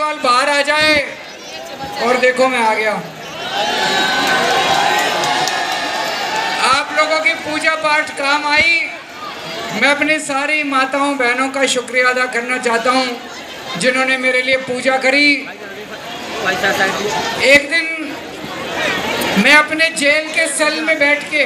केजरीवाल बाहर आ जाए। और देखो मैं आ गया आप लोगों की पूजा पाठ काम आई। मैं अपनी सारी माताओं, बहनों का शुक्रिया अदा करना चाहता हूँ, जिन्होंने मेरे लिए पूजा करी। एक दिन मैं अपने जेल के सेल में बैठ के